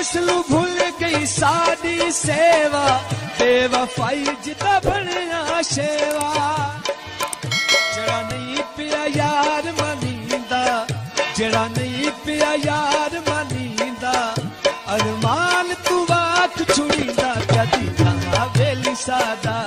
किसलू भूल गई साडी सेवा। बेवफाई जिता बनया सेवा। जड़ा नहीं पिया यार मनींदा। जड़ा नहीं पिया यार मनींदा। अरमान तू बात छुड़ींदा, कदी तहा बेली सादा।